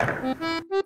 Mm-hmm.